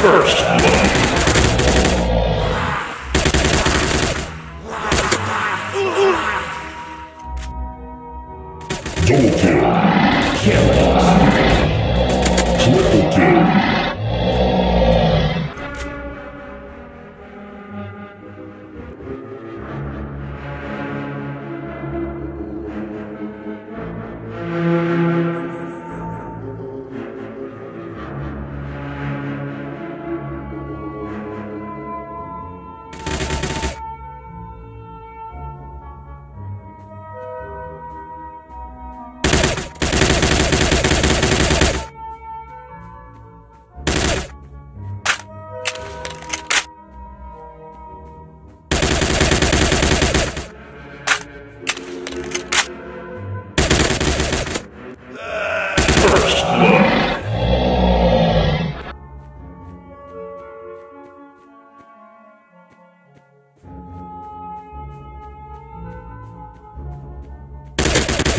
First blood. Double kill. Triple kill.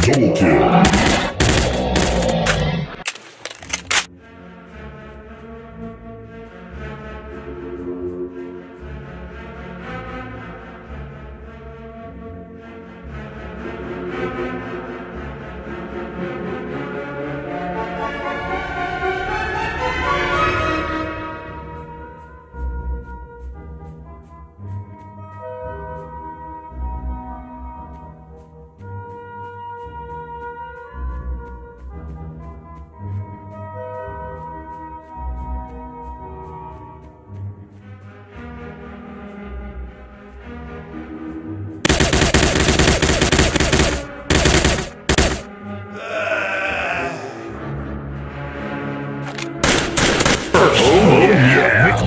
Double kill.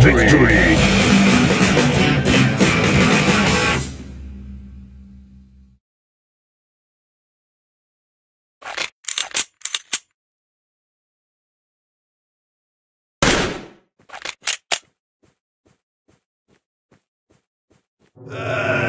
victory! Uh.